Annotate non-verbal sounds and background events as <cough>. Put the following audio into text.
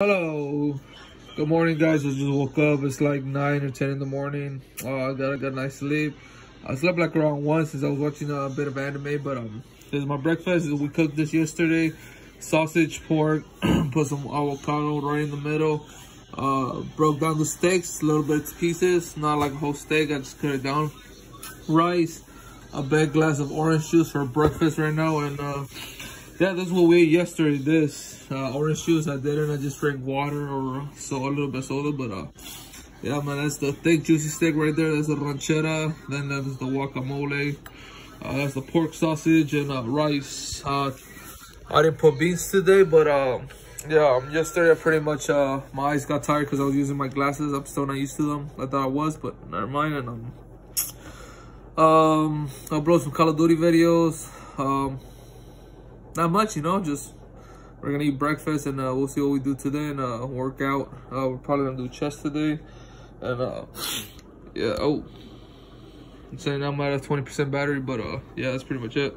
Hello. Good morning, guys. I just woke up. It's like 9 or 10 in the morning. Uh, I got a good night's sleep. I slept like around 1 since I was watching a bit of anime, but um, this is my breakfast. We cooked this yesterday. Sausage, pork, <clears throat> put some avocado right in the middle. Uh, broke down the steaks, little bit to pieces. Not like a whole steak, I just cut it down. Rice, a big glass of orange juice for breakfast right now, and uh, yeah, that's what we ate yesterday. This uh, orange juice, I didn't. I just drank water or so a little bit soda. But uh, yeah, man, that's the thick juicy steak right there. That's the ranchera. Then that's the guacamole. Uh, that's the pork sausage and uh, rice. Uh, I didn't put beans today, but uh, yeah, um, yesterday I pretty much uh, my eyes got tired because I was using my glasses. I'm still not used to them. I thought I was, but never mind. And um, um, I upload some Call of Duty videos. Um, not much, you know, just we're gonna eat breakfast and uh, we'll see what we do today and uh, work out. Uh, we're probably gonna do chest today. And uh, yeah, oh, I'm saying I'm at a 20% battery, but uh, yeah, that's pretty much it.